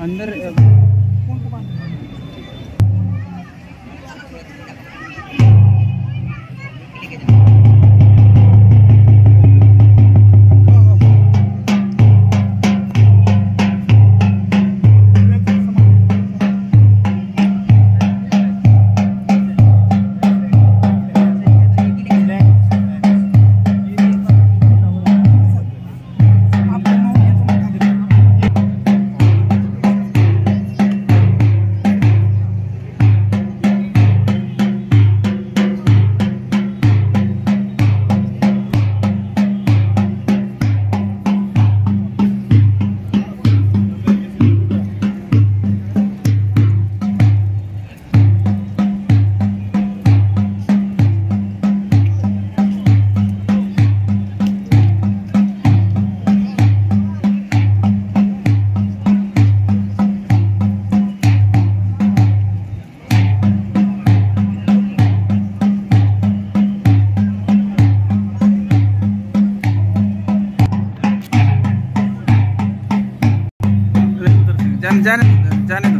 अंदर जाने जाने दो।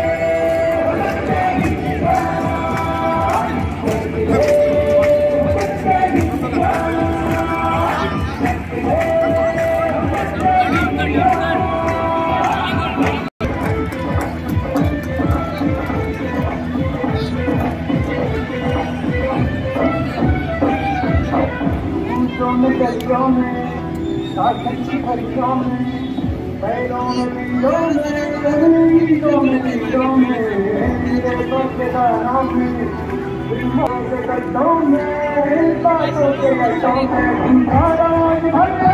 on the I keep on the window, let me go, let me go, let me go, let me go, me go, let me go, me go, let me go, me go, let me go, me